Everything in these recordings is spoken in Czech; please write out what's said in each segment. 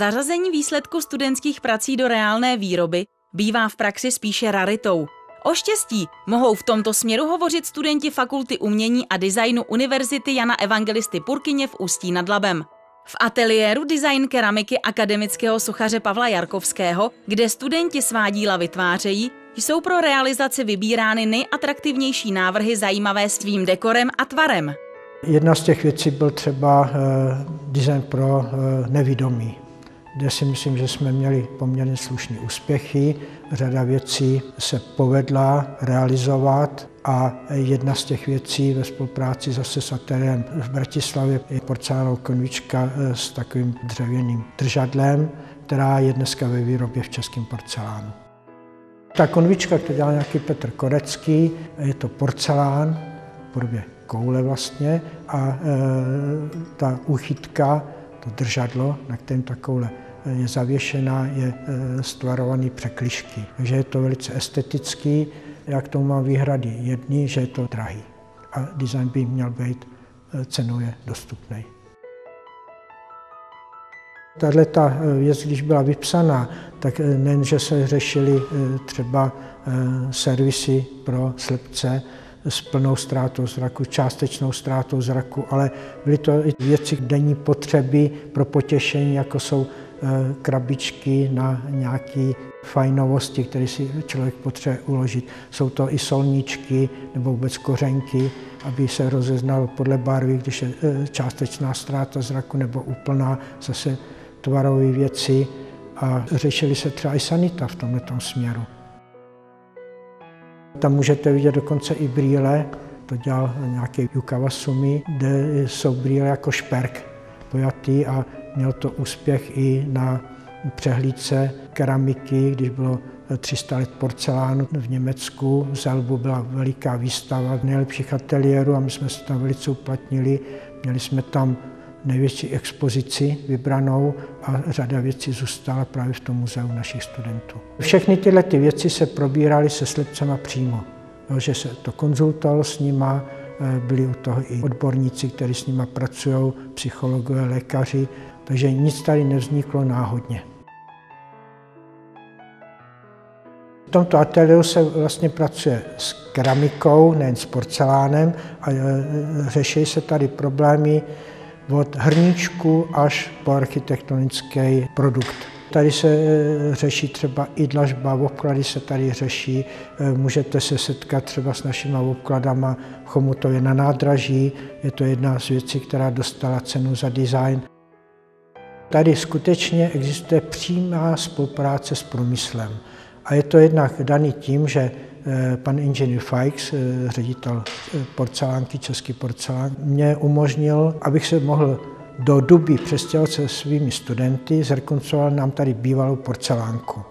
Zařazení výsledku studentských prací do reálné výroby bývá v praxi spíše raritou. O štěstí mohou v tomto směru hovořit studenti Fakulty umění a designu Univerzity Jana Evangelisty Purkyně v Ústí nad Labem. V ateliéru design keramiky akademického sochaře Pavla Jarkovského, kde studenti svá díla vytvářejí, jsou pro realizaci vybírány nejatraktivnější návrhy zajímavé svým dekorem a tvarem. Jedna z těch věcí byl třeba eh, design pro eh, nevidomí, kde si myslím, že jsme měli poměrně slušné úspěchy. Řada věcí se povedla realizovat a jedna z těch věcí ve spolupráci zase s ateliérem v Bratislavě je porcelánová konvička s takovým dřevěným držadlem, která je dneska ve výrobě v českém porcelánu. Ta konvička, kterou dělal nějaký Petr Korecký, je to porcelán v podobě koule vlastně a e, ta uchytka, to držadlo, na kterém ta koule je zavěšená, je e, stvarovaný překlišky. Takže je to velice estetický. Já k tomu mám výhrady. Jedni, že je to drahý a design by měl být e, cenově dostupný. Tahle ta věc, když byla vypsaná, tak nejen, že se řešily třeba servisy pro slepce, s plnou ztrátou zraku, částečnou ztrátou zraku, ale byly to i věci denní potřeby pro potěšení, jako jsou eh, krabičky na nějaké fajnovosti, které si člověk potřebuje uložit. Jsou to i solničky nebo vůbec kořenky, aby se rozeznal podle barvy, když je eh, částečná ztráta zraku nebo úplná, zase tvarové věci. A řešili se třeba i sanita v tomto směru. Tam můžete vidět dokonce i brýle, to dělal nějaký Yukawa Sumi, kde jsou brýle jako šperk pojatý a měl to úspěch i na přehlídce keramiky, když bylo 300 let porcelánu v Německu. V Zelbu byla veliká výstava nejlepších ateliérů a my jsme se tam velice uplatnili. Měli jsme tam největší expozici vybranou a řada věcí zůstala právě v tom muzeu našich studentů. Všechny tyhle ty věci se probíraly se slepcema přímo, že se to konzultovalo s nima, eh, byli u toho i odborníci, kteří s nima pracují, psychologové, lékaři, takže nic tady nevzniklo náhodně. V tomto ateliéru se vlastně pracuje s keramikou, nejen s porcelánem a eh, řeší se tady problémy od hrníčku až po architektonický produkt. Tady se e, řeší třeba i dlažba, obklady se tady řeší, e, můžete se setkat třeba s našimi obkladama v Chomutově na nádraží, je to jedna z věcí, která dostala cenu za design. Tady skutečně existuje přímá spolupráce s průmyslem. A je to jednak daný tím, že Eh, pan inženýr Fajks, eh, ředitel eh, porcelánky, český porcelán, mě umožnil, abych se mohl do Duby přestěhovat se svými studenty, zrekonstruoval nám tady bývalou porcelánku.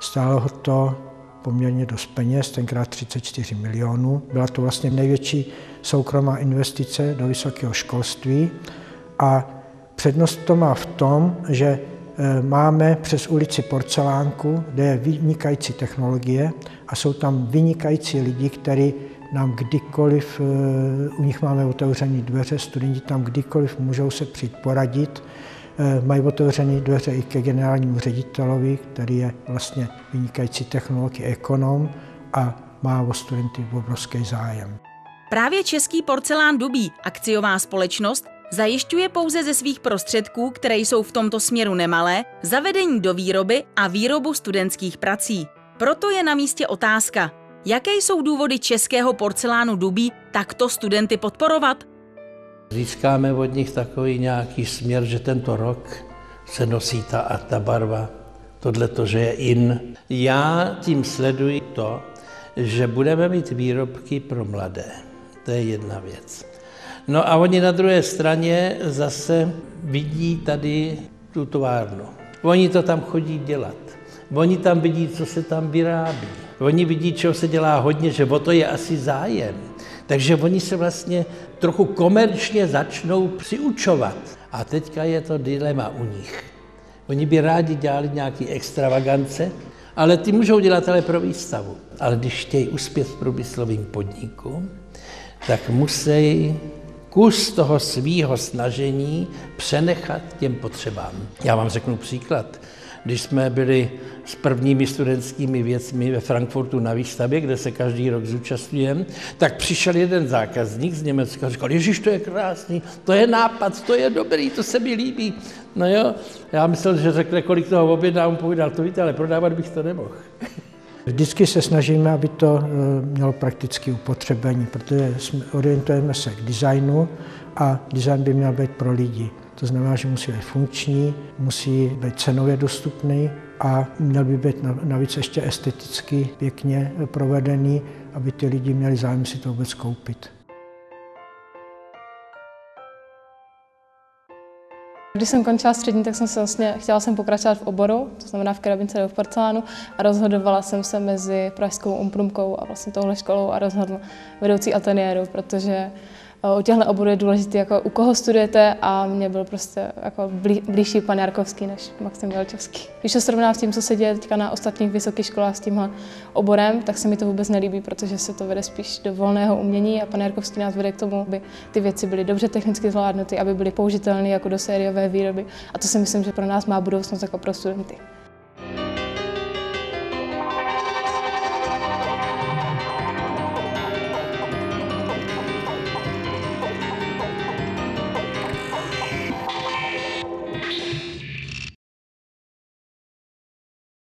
Stálo to poměrně dost peněz, tenkrát 34 milionů. Byla to vlastně největší soukromá investice do vysokého školství a přednost to má v tom, že máme přes ulici Porcelánku, kde je vynikající technologie a jsou tam vynikající lidi, kteří nám kdykoliv, eh, u nich máme otevřené dveře, studenti tam kdykoliv můžou se přijít poradit. Eh, mají otevřené dveře i ke generálnímu ředitelovi, který je vlastně vynikající technolog, ekonom a má o studenty obrovský zájem. Právě Český porcelán Dubí, akciová společnost, zajišťuje pouze ze svých prostředků, které jsou v tomto směru nemalé, zavedení do výroby a výrobu studentských prací. Proto je na místě otázka, jaké jsou důvody českého porcelánu Dubí takto studenty podporovat? Získáme od nich takový nějaký směr, že tento rok se nosí ta a ta barva, tohle to, že je in. Já tím sleduji to, že budeme mít výrobky pro mladé. To je jedna věc. No a oni na druhé straně zase vidí tady tu továrnu. Oni to tam chodí dělat. Oni tam vidí, co se tam vyrábí. Oni vidí, čeho se dělá hodně, že o to je asi zájem. Takže oni se vlastně trochu komerčně začnou přiučovat. A teďka je to dilema u nich. Oni by rádi dělali nějaké extravagance, ale ty můžou dělat ale pro výstavu. Ale když chtějí uspět v průmyslovém podniku, tak musí kus toho svýho snažení přenechat těm potřebám. Já vám řeknu příklad. Když jsme byli s prvními studentskými věcmi ve Frankfurtu na výstavě, kde se každý rok zúčastňujeme, tak přišel jeden zákazník z Německa a říkal, Ježíš, to je krásný, to je nápad, to je dobrý, to se mi líbí. No jo, já myslel, že řekne, kolik toho objedná, on povídal, to víte, ale prodávat bych to nemohl. Vždycky se snažíme, aby to eh, mělo praktické upotřebení, protože orientujeme se k designu a design by měl být pro lidi. To znamená, že musí být funkční, musí být cenově dostupný a měl by být navíc ještě esteticky pěkně provedený, aby ty lidi měli zájem si to vůbec koupit. Když jsem končila střední, tak jsem se vlastně, chtěla jsem pokračovat v oboru, to znamená v kerabince nebo v porcelánu a rozhodovala jsem se mezi Pražskou umprumkou a vlastně touhle školou a rozhodl vedoucí ateliéru, protože o těchto oborů je důležité, jako u koho studujete a mě byl prostě jako blí, blížší pan Jarkovský než Maxim Velčovský. Když to srovnám s tím, co se děje teďka na ostatních vysokých školách s tímhle oborem, tak se mi to vůbec nelíbí, protože se to vede spíš do volného umění a pan Jarkovský nás vede k tomu, aby ty věci byly dobře technicky zvládnuty, aby byly použitelné jako do sériové výroby. A to si myslím, že pro nás má budoucnost jako pro studenty.